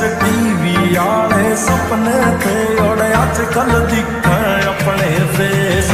S TV ਵਾਲੇ ਸੁਪਨੇ ਤੇ ਓੜ ਅੱਜ ਕੱਲ ਦਿਖਣ ਆਪਣੇ ਫੇਸ